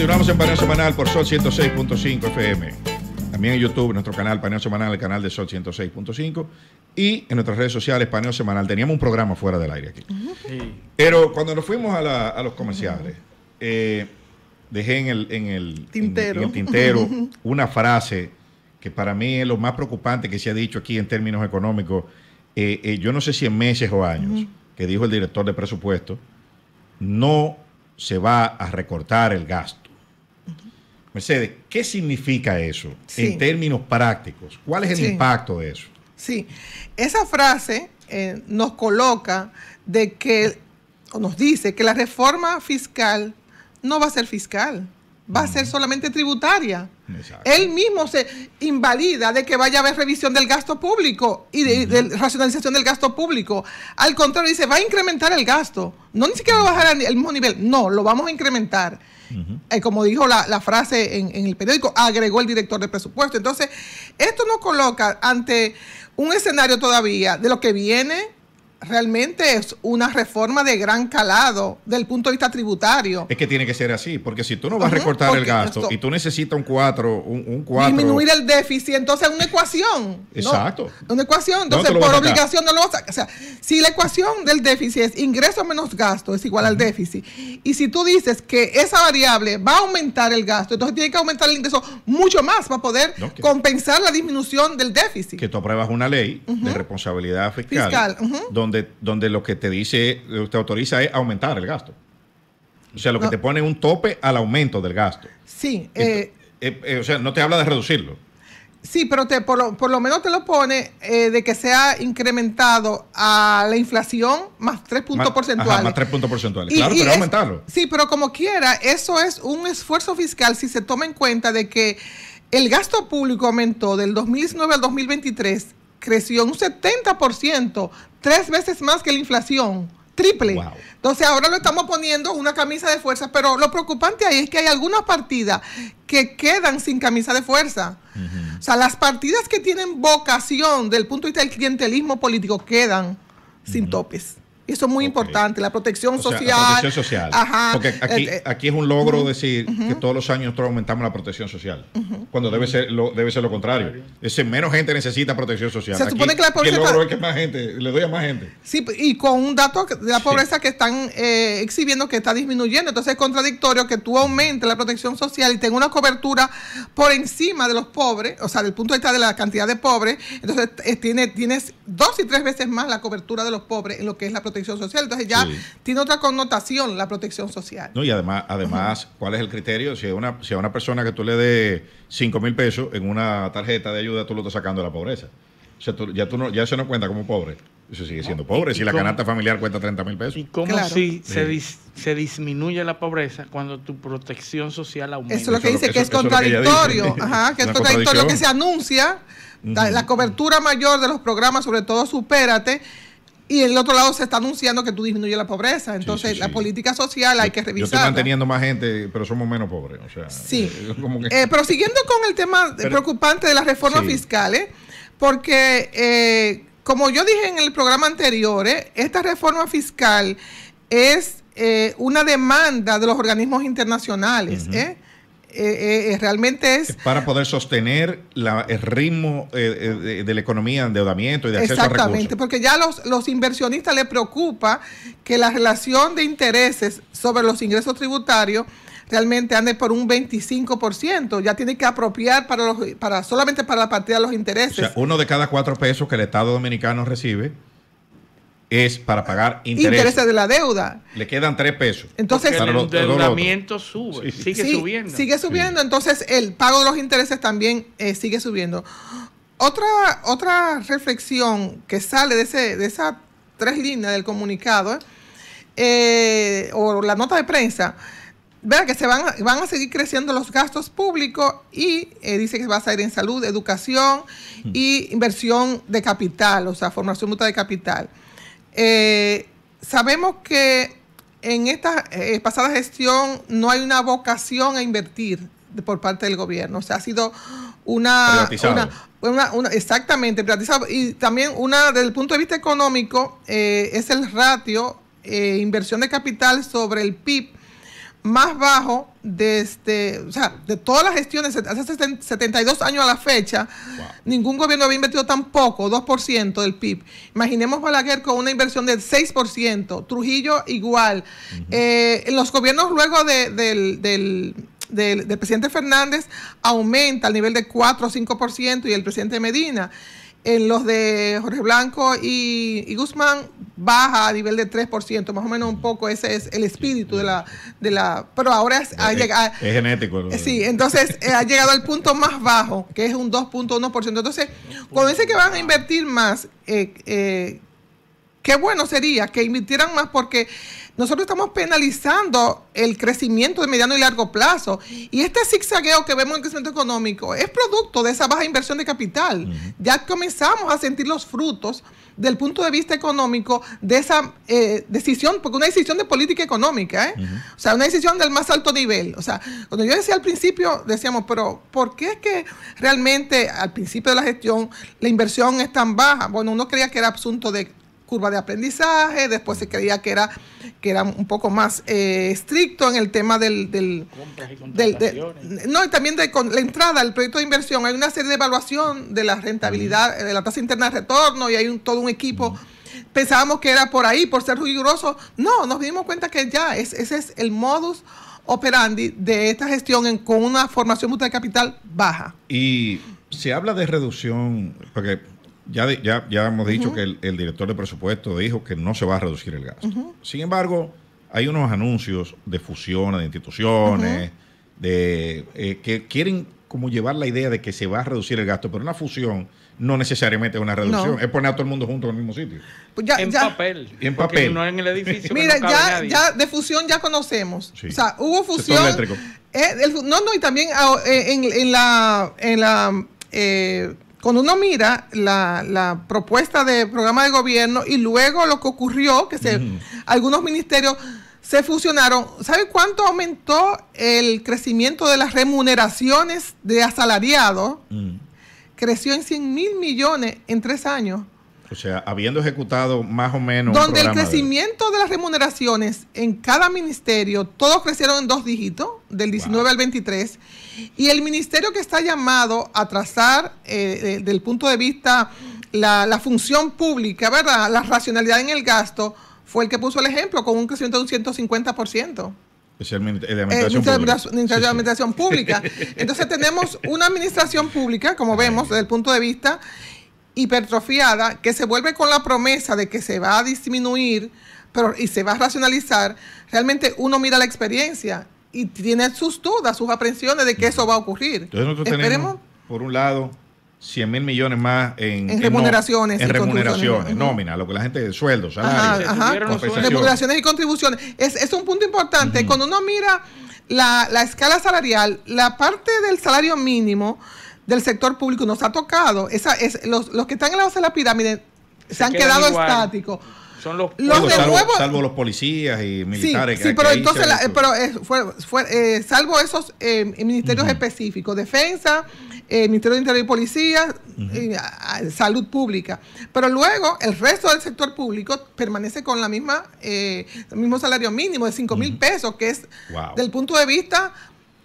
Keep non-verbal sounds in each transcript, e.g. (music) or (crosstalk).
Continuamos en Paneo Semanal por Sol 106.5 FM. También en YouTube, nuestro canal Paneo Semanal, el canal de Sol 106.5. Y en nuestras redes sociales, Paneo Semanal. Teníamos un programa fuera del aire aquí. Pero cuando nos fuimos a, la- a los comerciales, eh, dejé en el, en el Tintero. en el tintero (laughs) una frase que para mí es lo más preocupante que se ha dicho aquí en términos económicos. eh, eh, yo no sé si en meses o años, que dijo el director de presupuesto, no se va a recortar el gasto. Mercedes, ¿qué significa eso Sí. en términos prácticos? ¿Cuál es el Sí. impacto de eso? Sí, esa frase eh, nos coloca de que, o nos dice que la reforma fiscal no va a ser fiscal, va a ser solamente tributaria. Exacto. Él mismo se invalida de que vaya a haber revisión del gasto público y de, de racionalización del gasto público. Al contrario, dice, va a incrementar el gasto. No ni siquiera va a bajar al mismo nivel, no, lo vamos a incrementar. Eh, como dijo la, la frase en, en el periódico, agregó el director de presupuesto. Entonces, esto nos coloca ante un escenario todavía de lo que viene realmente es una reforma de gran calado del punto de vista tributario. Es que tiene que ser así, porque si tú no vas a recortar el gasto esto- y tú necesitas un 4, un, un 4. disminuir el déficit, entonces una ecuación. ¿no? Exacto. Una ecuación, ¿Dónde entonces por obligación no lo vas a O sea, si la ecuación del déficit es ingreso menos gasto es igual al déficit, y si tú dices que esa variable va a aumentar el gasto, entonces tiene que aumentar el ingreso mucho más para poder No, que- compensar la disminución del déficit. que tú apruebas una ley de responsabilidad fiscal, Fiscal, ujú. Donde, donde lo que te dice, te autoriza es aumentar el gasto. O sea, lo que No. te pone un tope al aumento del gasto. Sí, eh, eh, eh, o sea, no te habla de reducirlo. Sí, pero te, por, lo, por lo menos te lo pone de que sea incrementado a la inflación más tres puntos Más- porcentuales. ajá, más tres puntos porcentuales. Y- claro, y pero es- aumentarlo. Sí, pero como quiera, eso es un esfuerzo fiscal si se toma en cuenta de que el gasto público aumentó del 2019 al 2023, creció un 70%, tres veces más que la inflación, triple. Wow. Entonces ahora lo estamos poniendo una camisa de fuerza, pero lo preocupante ahí es que hay algunas partidas que quedan sin camisa de fuerza. O sea, las partidas que tienen vocación del punto de vista del clientelismo político quedan sin topes. Eso es muy importante, la protección O sea, social. la protección social. Ajá. Porque aquí, Eh, eh, aquí es un logro decir que todos los años nosotros aumentamos la protección social. Cuando debe ser, lo, debe ser lo contrario. Es decir, menos gente necesita protección social. Se supone que la pobreza el logro es que más gente, le doy a más gente. Sí, y con un dato de la Sí. pobreza que están eh, exhibiendo que está disminuyendo. Entonces es contradictorio que tú aumentes la protección social y tengas una cobertura por encima de los pobres, o sea, del punto de vista de la cantidad de pobres. Entonces eh, tiene, tienes dos y tres veces más la cobertura de los pobres en lo que es la protección social. Entonces ya Sí. tiene otra connotación la protección social. No, y además, además ¿cuál es el criterio? Si a una, si a una persona que tú le des 5 mil pesos en una tarjeta de ayuda, tú lo estás sacando de la pobreza. O sea, tú- ya, tú no, ya eso no cuenta como pobre. Eso sigue siendo pobre. ¿y Si la cómo? canasta familiar cuenta 30 mil pesos. ¿Y cómo Claro. si se, dis- se disminuye la pobreza cuando tu protección social aumenta? Eso es lo que dice que es eso- que contradictorio, dice. (laughs) ajá, que es contradictorio que se anuncia la cobertura mayor de los programas, sobre todo Supérate, y el otro lado se está anunciando que tú disminuyes la pobreza. Entonces, sí, la sí. política social hay que Yo estoy manteniendo más gente, pero somos menos pobres. O sea, Sí. (laughs) como que- Eh, pero siguiendo con el tema Pero- preocupante de las reformas fiscales, porque eh, como yo dije en el programa anterior, eh, esta reforma fiscal es eh, una demanda de los organismos internacionales. eh. Eh, eh, realmente es para poder sostener la- el ritmo eh, eh, de, de la economía, endeudamiento y de acceso a Exactamente, recursos. porque ya los, los inversionistas les preocupa que la relación de intereses sobre los ingresos tributarios realmente ande por un 25%. Ya tiene que apropiar para los, para solamente para la partida de los O intereses. sea, uno de cada cuatro pesos que el Estado Dominicano recibe es para pagar intereses. intereses de la deuda. Le quedan tres pesos. Entonces, Porque el endeudamiento sube, Sí. sigue Sí, subiendo. Sigue subiendo, entonces el pago de los intereses también eh, sigue subiendo. Otra, otra reflexión que sale de, ese, de esas tres líneas del comunicado, eh, o la nota de prensa, Vean que se van, a- van a seguir creciendo los gastos públicos y eh, dice que va a salir en salud, educación y inversión de capital, o sea, formación mutua de capital. Eh, sabemos que en esta eh, pasada gestión no hay una vocación a invertir de- por parte del gobierno. O sea, ha sido una... Privatizado. una- una- una- exactamente, privatizado. Y también una, desde el punto de vista económico, eh, es el ratio eh, inversión de capital sobre el PIB más bajo desde, o sea, de todas las gestiones, hace 72 años a la fecha, ningún gobierno había invertido tan poco, 2% del PIB. Imaginemos Balaguer con una inversión del 6%, Trujillo igual. Eh, en los gobiernos luego del, del, del, presidente Fernández aumenta al nivel de 4 o 5% y el presidente Medina en los de Jorge Blanco y, Guzmán baja a nivel de 3%, más o menos un poco ese es el espíritu de la... De la pero ahora es, es, genético. Sí, entonces eh, ha llegado al punto más bajo, que es un 2.1%. Entonces, cuando dice que van a invertir más, eh, eh, qué bueno sería que invirtieran más porque nosotros estamos penalizando el crecimiento de mediano y largo plazo. Y este zigzagueo que vemos en el crecimiento económico es producto de esa baja inversión de capital. Ya comenzamos a sentir los frutos del punto de vista económico de esa eh, decisión, porque una decisión de política económica, ¿eh? o sea, una decisión del más alto nivel. O sea, cuando yo decía al principio, decíamos, pero ¿por qué es que realmente al principio de la gestión la inversión es tan baja? Bueno, uno creía que era asunto de curva de aprendizaje, después se creía que era, que era un poco más eh, estricto en el tema del... del, no, y también de con la entrada al proyecto de inversión. Hay una serie de evaluación de la rentabilidad, de la tasa interna de retorno y hay un, todo un equipo. Pensábamos que era por ahí, por ser riguroso. No, nos dimos cuenta que ya es, ese es el modus operandi de esta gestión con una formación mutua de capital baja. Y se habla de reducción, porque ya, ya, ya hemos dicho que el, director de presupuesto dijo que no se va a reducir el gasto. Sin embargo, hay unos anuncios de fusiones de instituciones, de eh, que quieren como llevar la idea de que se va a reducir el gasto, pero una fusión no necesariamente es una reducción, es poner a todo el mundo junto en el mismo sitio. Pues en papel. en papel. No en el edificio. (laughs) Mira, ya, ya de fusión ya conocemos. O sea, hubo fusión. Eh, no, no, y también ah, eh, en, la, en la cuando uno mira la, propuesta de programa de gobierno y luego lo que ocurrió, que se, algunos ministerios se fusionaron, ¿sabe cuánto aumentó el crecimiento de las remuneraciones de asalariados? Mm. Creció en 100 mil millones en tres años. O sea, habiendo ejecutado más o menos. Donde el crecimiento de... las remuneraciones en cada ministerio, todos crecieron en dos dígitos, del 19 al 23. Y el ministerio que está llamado a trazar, eh, eh, del punto de vista, la, función pública, ¿verdad? La racionalidad en el gasto, fue el que puso el ejemplo con un crecimiento de un 150%. Es el, de administración, pública. Entonces tenemos una administración pública, como vemos, desde el punto de vista hipertrofiada que se vuelve con la promesa de que se va a disminuir pero, y se va a racionalizar, realmente uno mira la experiencia y tiene sus dudas, sus aprensiones de que eso va a ocurrir. Entonces nosotros tenemos, por un lado, 100 mil millones más en, remuneraciones. en remuneraciones, nómina, lo que la gente, sueldos, salarios, remuneraciones y contribuciones. Es, es un punto importante. Cuando uno mira la, la escala salarial, la parte del salario mínimo, del sector público nos ha tocado. Esa, es, los, los que están en la base de la pirámide se, han quedado estáticos. Son los, los salvo, salvo, los policías y militares. Sí, pero entonces, pero fue, fue, eh, salvo esos eh, ministerios específicos, defensa, eh, Ministerio de Interior y Policía, salud pública. Pero luego el resto del sector público permanece con la misma, el mismo salario mínimo de 5 mil pesos, que es del punto de vista,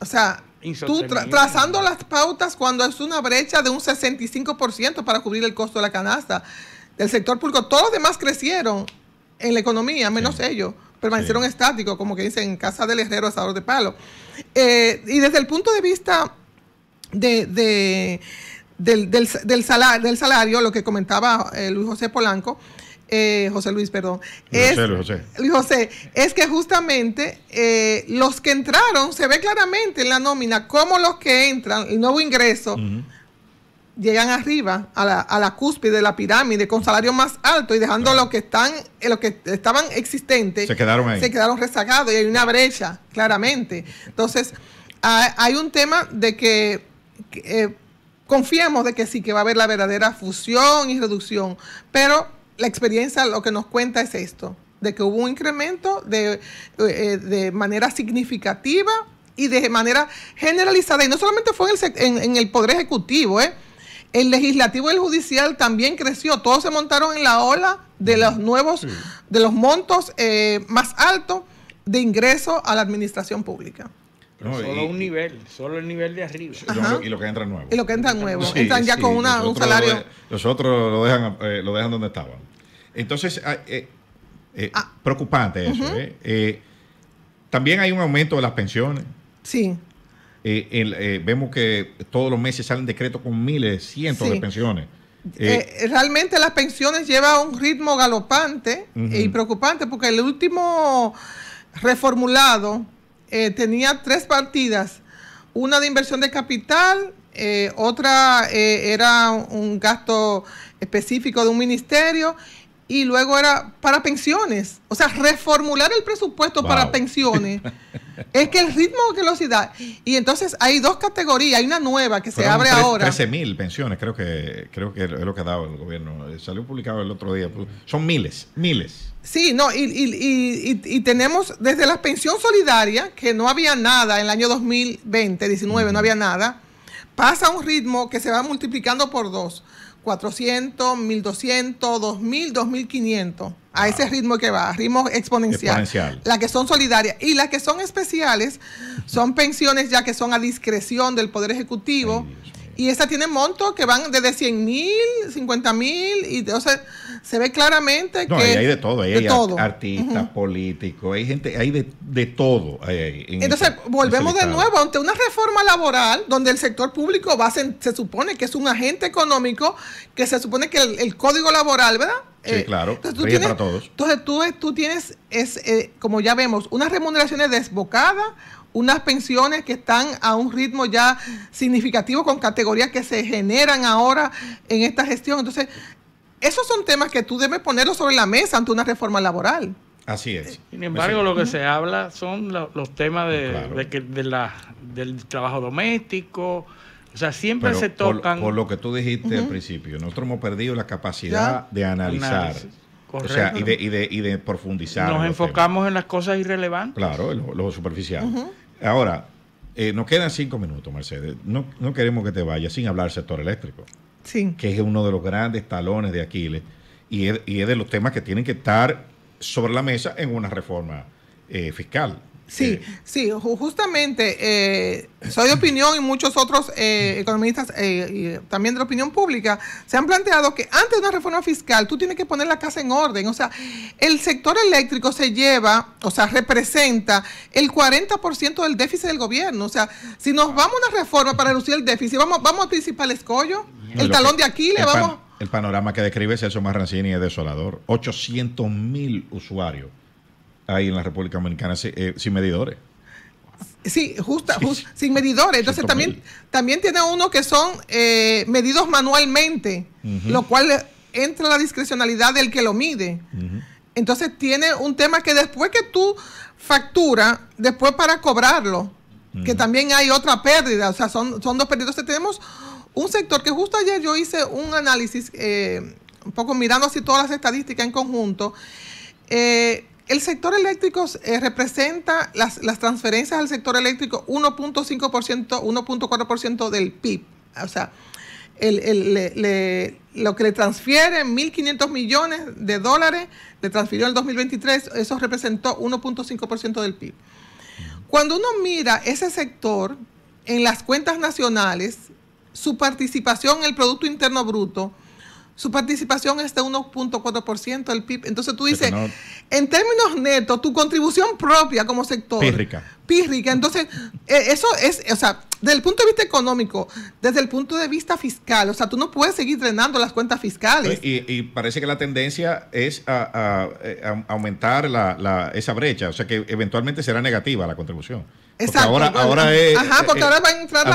o sea, Tú trazando las pautas cuando es una brecha de un 65% para cubrir el costo de la canasta del sector público. Todos los demás crecieron en la economía, menos ellos. Permanecieron estáticos, como que dicen en casa del herrero asador de palo. Eh, y desde el punto de vista de, del, del, del, salario, del, salario, lo que comentaba eh, Luis José Polanco, eh, José Luis, perdón. es, José. Luis José, es que justamente eh, los que entraron, se ve claramente en la nómina cómo los que entran, el nuevo ingreso, llegan arriba a la, a la, cúspide de la pirámide con salario más alto y dejando los que están, eh, los que estaban existentes, se quedaron ahí. Se quedaron rezagados y hay una brecha, claramente. Entonces, hay un tema de que, confiamos de que sí, que va a haber la verdadera fusión y reducción, pero la experiencia lo que nos cuenta es esto, de que hubo un incremento de, eh, de manera significativa y de manera generalizada. Y no solamente fue en el, Poder Ejecutivo, ¿eh? el Legislativo y el Judicial también creció. Todos se montaron en la ola de los nuevos, de los montos eh, más altos de ingreso a la administración pública. Pero solo un nivel, solo el nivel de arriba. y lo que entra nuevo. Y lo que entra nuevo. Entran ya con una, un salario. los otros lo dejan, eh, lo dejan donde estaban. Entonces, ah, eh, eh, ah. preocupante eso. también hay un aumento de las pensiones. Sí. vemos que todos los meses salen decretos con miles, cientos de pensiones. realmente las pensiones llevan un ritmo galopante y preocupante porque el último reformulado eh, tenía tres partidas, una de inversión de capital, eh, otra eh, era un gasto específico de un ministerio y luego era para pensiones. O sea, reformular el presupuesto para pensiones. (laughs) es que el ritmo de velocidad. Y entonces hay dos categorías. Hay una nueva que se abre ahora. 13 mil pensiones, creo que, creo que es lo que ha dado el gobierno. Salió publicado el otro día. Son miles, miles. Sí, no, y, y, y, tenemos desde la pensión solidaria, que no había nada en el año 2020, 19, no había nada, pasa a un ritmo que se va multiplicando por dos. 400, 1200, 2000, 2500. A ese ritmo que va, ritmo exponencial. exponencial. Las que son solidarias. Y las que son especiales son pensiones ya que son a discreción del Poder Ejecutivo. Y esas tienen montos que van desde 100 mil, 50 mil. Y entonces se ve claramente no, que. hay de todo, hay artistas, políticos, hay gente, hay de, todo. Entonces, volvemos de nuevo ante una reforma laboral donde el sector público va se, supone que es un agente económico, que se supone que el, código laboral, ¿verdad? Sí, eh, claro, entonces, para todos. Entonces tú, tú tienes, es, eh, como ya vemos, unas remuneraciones desbocadas, unas pensiones que están a un ritmo ya significativo con categorías que se generan ahora en esta gestión. Entonces, esos son temas que tú debes ponerlos sobre la mesa ante una reforma laboral. Así es. Sin embargo, lo que se habla son los temas de, que, de la, del trabajo doméstico. O sea, siempre se tocan. Por, lo que tú dijiste al principio, nosotros hemos perdido la capacidad de analizar. O sea, y de, y, de, y de profundizar. Nos enfocamos en las cosas irrelevantes. Claro, lo, superficial. Ahora, eh, nos quedan cinco minutos, Mercedes. No, no queremos que te vayas sin hablar del sector eléctrico que es uno de los grandes talones de Aquiles y es, de los temas que tienen que estar sobre la mesa en una reforma eh, fiscal. Sí, eh, sí, justamente eh, soy de opinión y muchos otros economistas también de la opinión pública se han planteado que antes de una reforma fiscal tú tienes que poner la casa en orden. O sea, el sector eléctrico se lleva, o sea, representa el 40% del déficit del gobierno. O sea, si nos vamos a una reforma para reducir el déficit, vamos, vamos al principal escollo el talón de Aquiles, vamos. el panorama que describe Celso Marrancini es desolador. 800 mil usuarios hay en la República Dominicana eh, sin medidores. Sí, justa, sin medidores. Entonces también, también tiene uno que son eh, medidos manualmente, lo cual entra la discrecionalidad del que lo mide. Entonces tiene un tema que después que tú factura, después para cobrarlo, que también hay otra pérdida, o sea, son, son dos pérdidas. Entonces tenemos un sector que justo ayer yo hice un análisis, eh, un poco mirando así todas las estadísticas en conjunto. Eh, el sector eléctrico eh, representa las, transferencias al sector eléctrico 1.5%, 1.4% del PIB. O sea, lo que le transfieren 1.500 millones de dólares, le transfirió en el 2023, eso representó 1.5% del PIB. Cuando uno mira ese sector en las cuentas nacionales, su participación en el Producto Interno Bruto, su participación es de 1.4% del PIB. Entonces tú dices, en términos netos, tu contribución propia como sector. Pírrica. Pírrica. Entonces, eh, eso es, o sea, desde el punto de vista económico, desde el punto de vista fiscal, o sea, tú no puedes seguir drenando las cuentas fiscales. Y, parece que la tendencia es a, aumentar esa brecha, o sea, que eventualmente será negativa la contribución. Exacto. ahora, ahora es. Ajá, porque ahora va a entrar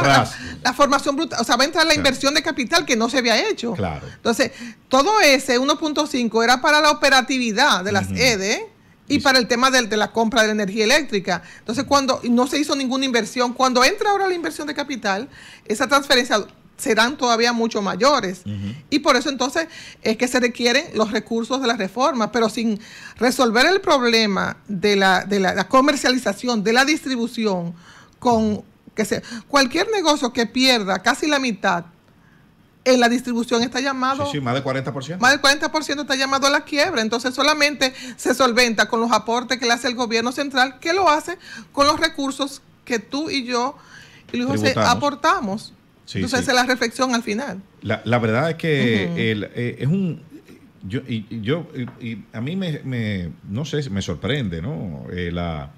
la, formación bruta, o sea, va a entrar la inversión de capital que no se había hecho. Claro. Entonces, todo ese 1.5 era para la operatividad de las EDE y para el tema de, la compra de energía eléctrica. Entonces, cuando no se hizo ninguna inversión, cuando entra ahora la inversión de capital, esa transferencia serán todavía mucho mayores. Y por eso entonces es que se requieren los recursos de la reforma, pero sin resolver el problema de la, de la, comercialización, de la distribución, con que se, cualquier negocio que pierda casi la mitad en la distribución está llamado... Sí, sí, más del 40%. Más del 40% está llamado a la quiebra. Entonces solamente se solventa con los aportes que le hace el gobierno central, que lo hace con los recursos que tú y yo y Luis José aportamos. Entonces esa es la reflexión al final. La, la verdad es que el, eh, es un... Yo, y, yo, y, a mí me, me, no sé, me sorprende, ¿no? Eh, la,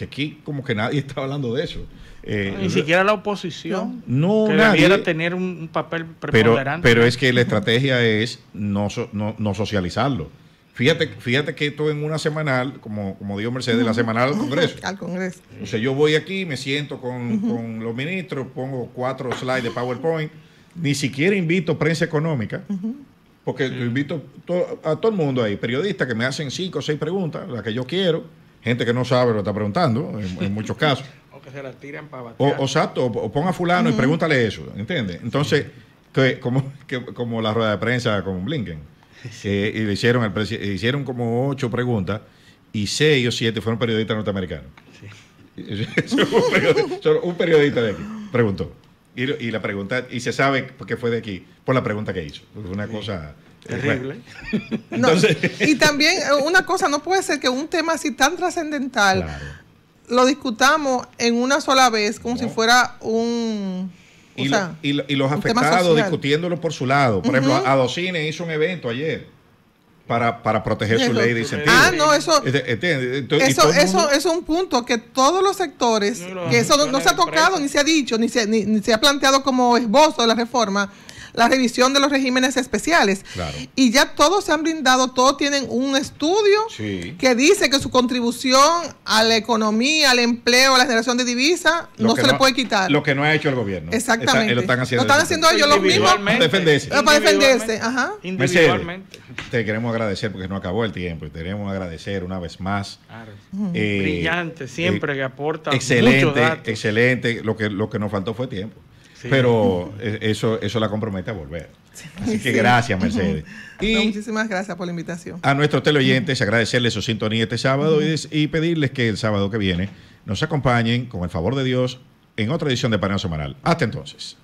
que aquí como que nadie (laughs) está hablando de eso. Eh, Ni siquiera la oposición. No, que debiera tener un, papel preponderante. Pero, pero es que la estrategia es no, no, no, socializarlo. Fíjate, fíjate que esto en una semanal, como, como dijo Mercedes, la semanal al Congreso. (laughs) Al Congreso. O sea, yo voy aquí, me siento con, con los ministros, pongo cuatro slides de PowerPoint, ni siquiera invito prensa económica, porque invito a todo el mundo ahí, periodistas que me hacen cinco o seis preguntas, las que yo quiero, gente que no sabe lo está preguntando, en (laughs) muchos casos que se la tiran para batear. O, exacto, o, ponga a fulano y pregúntale eso, ¿entiendes? Entonces, que, como, que, como la rueda de prensa con Blinken, (laughs) y le hicieron, el, hicieron como ocho preguntas y seis o siete fueron periodistas norteamericanos. Sí. (laughs) un, periodista, de aquí preguntó. Y, la pregunta, y se sabe que fue de aquí, por la pregunta que hizo. Una cosa... Eh, Terrible. y también eh, una cosa, no puede ser que un tema así tan trascendental lo discutamos en una sola vez, como si fuera un... Y, y, los afectados discutiéndolo por su lado. Por ejemplo, Adocine hizo un evento ayer para, para proteger su ley de incentivos. Ah, no, eso, eso, eso, es un punto que todos los sectores, que eso no, se ha tocado, ni se ha dicho, ni se, ni se ha planteado como esbozo de la reforma, la revisión de los regímenes especiales. Y ya todos se han brindado, todos tienen un estudio que dice que su contribución a la economía, al empleo, a la generación de divisas, no se le puede quitar. Lo que no ha hecho el gobierno. Exactamente. lo están haciendo, lo están haciendo ellos los mismos. Para defenderse. Para defenderse. Ajá. Individualmente. te queremos agradecer porque no acabó el tiempo y queremos agradecer una vez más. Eh, Brillante, siempre eh, que aporta. Excelente, excelente. Lo que, lo que nos faltó fue tiempo pero e, eso, eso la compromete a volver. Así que gracias, Mercedes. Y muchísimas gracias por la invitación. A nuestros teleoyentes, agradecerles su sintonía este sábado y, pedirles que el sábado que viene nos acompañen, con el favor de Dios, en otra edición de Paneo Semanal. Hasta entonces.